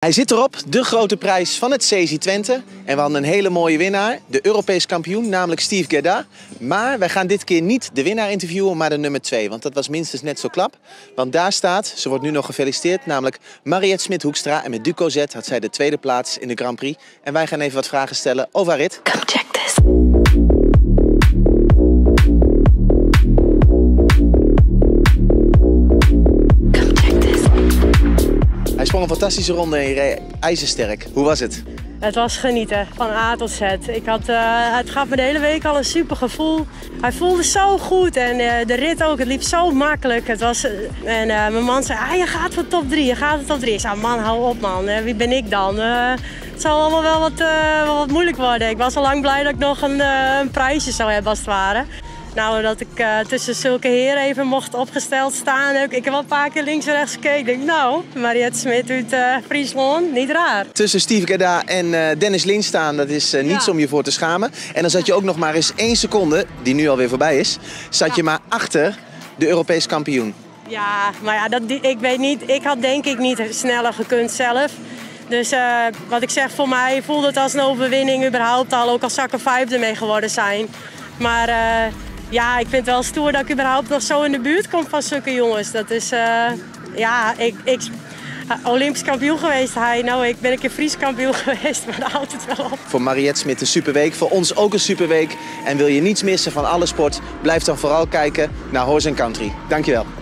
Hij zit erop, de grote prijs van het CZ Twente. En we hadden een hele mooie winnaar, de Europees kampioen, namelijk Steve Gerda. Maar wij gaan dit keer niet de winnaar interviewen, maar de nummer 2. Want dat was minstens net zo klap. Want daar staat, ze wordt nu nog gefeliciteerd, namelijk Mariette Smit-Hoekstra. En met Duco Z had zij de tweede plaats in de Grand Prix. En wij gaan even wat vragen stellen over rit. Come Hij sprong een fantastische ronde reed ijzersterk. Hoe was het? Het was genieten, van A tot Z. Ik had, eh, het gaf me de hele week al een super gevoel. Hij voelde zo goed en eh, de rit ook, het liep zo makkelijk. Het was, eh, en mijn man zei, ah, je gaat voor top 3, je gaat voor top 3. Ik zei, man, hou op man, wie ben ik dan? Het zal allemaal wel wat, wat moeilijk worden. Ik was al lang blij dat ik nog een, een prijsje zou hebben als het ware. Nou, dat ik eh, tussen zulke heren even mocht opgesteld staan. Ik, ik heb wel een paar keer links en rechts gekeken. Ik denk, nou, Mariette Smit uit eh, Friesland, niet raar. Tussen Steve Gerda en eh, Dennis Lin staan, dat is niets Ja. om je voor te schamen. En dan zat je ook nog maar eens één seconde, die nu alweer voorbij is, zat je maar achter de Europees kampioen. Ja, maar ja, dat, ik weet niet. Ik had denk ik niet sneller gekund zelf. Dus wat ik zeg, voor mij voelde het als een overwinning überhaupt al. Ook al zou ik er vijfde mee geworden zijn. Maar ja, ik vind het wel stoer dat ik überhaupt nog zo in de buurt kom van zulke jongens. Dat is, eh, ja, ik... ik Olympisch kampioen geweest, hij. Nou, ik ben een keer Fries kampioen geweest, maar daar houdt het wel op. Voor Mariette Smit een superweek, voor ons ook een superweek. En wil je niets missen van alle sport, blijf dan vooral kijken naar Horse Country. Dankjewel.